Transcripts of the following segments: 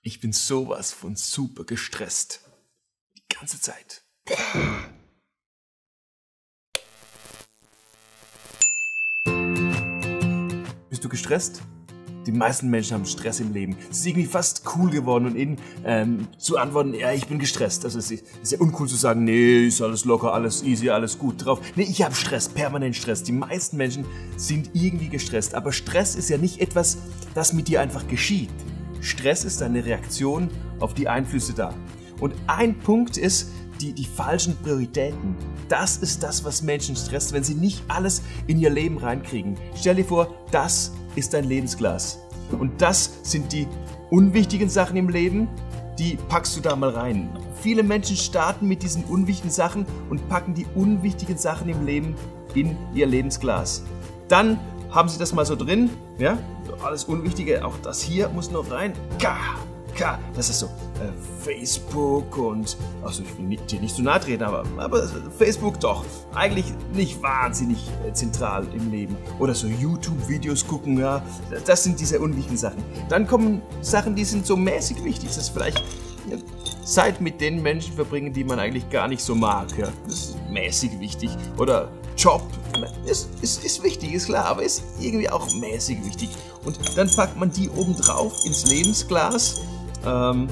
Ich bin sowas von super gestresst. Die ganze Zeit. Bist du gestresst? Die meisten Menschen haben Stress im Leben. Es ist irgendwie fast cool geworden und ihnen ähm, zu antworten, ja, ich bin gestresst. Das ist, ist ja uncool zu sagen, nee, ist alles locker, alles easy, alles gut drauf. Nee, ich habe Stress, permanent Stress. Die meisten Menschen sind irgendwie gestresst. Aber Stress ist ja nicht etwas, das mit dir einfach geschieht. Stress ist eine Reaktion auf die Einflüsse da. Und ein Punkt ist, die, die falschen Prioritäten. Das ist das, was Menschen stresst, wenn sie nicht alles in ihr Leben reinkriegen. Stell dir vor, das ist dein Lebensglas. Und das sind die unwichtigen Sachen im Leben, die packst du da mal rein. Viele Menschen starten mit diesen unwichtigen Sachen und packen die unwichtigen Sachen im Leben in ihr Lebensglas. Dann haben sie das mal so drin, ja, alles Unwichtige, auch das hier muss noch rein. Ka, ka, das ist so äh, Facebook und, also ich will dir nicht zu nahe treten, aber, aber Facebook doch, eigentlich nicht wahnsinnig äh, zentral im Leben. Oder so YouTube-Videos gucken, ja, das sind diese unwichtigen Sachen. Dann kommen Sachen, die sind so mäßig wichtig, das ist vielleicht Zeit mit den Menschen verbringen, die man eigentlich gar nicht so mag, ja, das ist mäßig wichtig. Oder Job ist, ist, ist wichtig, ist klar, aber ist irgendwie auch mäßig wichtig. Und dann packt man die oben drauf ins Lebensglas. Ähm,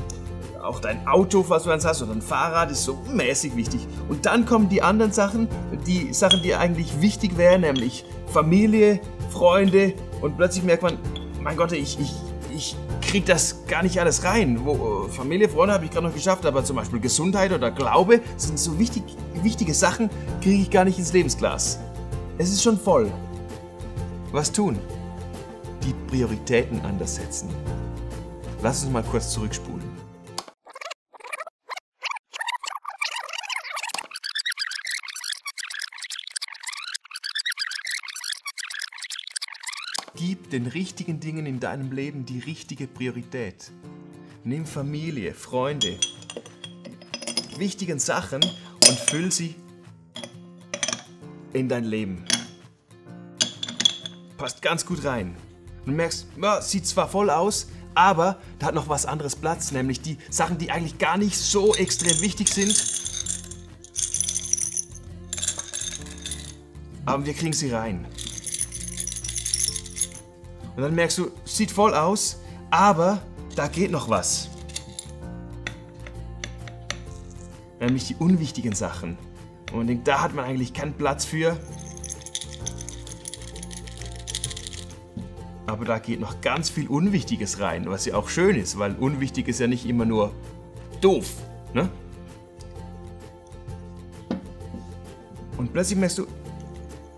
auch dein Auto, was du hast, oder ein Fahrrad ist so mäßig wichtig. Und dann kommen die anderen Sachen, die Sachen, die eigentlich wichtig wären, nämlich Familie, Freunde und plötzlich merkt man, mein Gott, ich, ich, ich krieg das gar nicht alles rein. Wo, Familie, Freunde habe ich gerade noch geschafft, aber zum Beispiel Gesundheit oder Glaube sind so wichtig, wichtige Sachen, kriege ich gar nicht ins Lebensglas. Es ist schon voll. Was tun? Die Prioritäten anders setzen. Lass uns mal kurz zurückspulen. Gib den richtigen Dingen in deinem Leben die richtige Priorität. Nimm Familie, Freunde, wichtigen Sachen und füll sie in dein Leben. Passt ganz gut rein. Du merkst, ja, sieht zwar voll aus, aber da hat noch was anderes Platz, nämlich die Sachen, die eigentlich gar nicht so extrem wichtig sind. Aber wir kriegen sie rein. Und dann merkst du, sieht voll aus, aber da geht noch was. Nämlich die unwichtigen Sachen. Und man denkt, da hat man eigentlich keinen Platz für. Aber da geht noch ganz viel Unwichtiges rein, was ja auch schön ist, weil unwichtig ist ja nicht immer nur doof. Ne? Und plötzlich merkst du,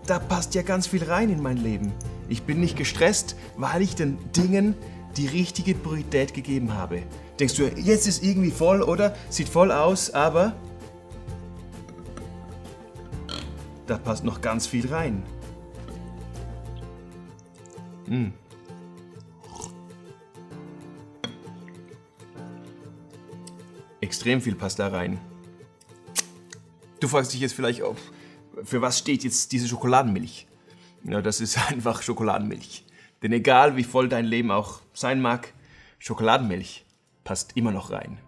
da passt ja ganz viel rein in mein Leben. Ich bin nicht gestresst, weil ich den Dingen die richtige Priorität gegeben habe. Denkst du, jetzt ist irgendwie voll, oder? Sieht voll aus, aber da passt noch ganz viel rein. Hm. Extrem viel passt da rein. Du fragst dich jetzt vielleicht, oh, für was steht jetzt diese Schokoladenmilch? Ja, das ist einfach Schokoladenmilch. Denn egal wie voll dein Leben auch sein mag, Schokoladenmilch passt immer noch rein.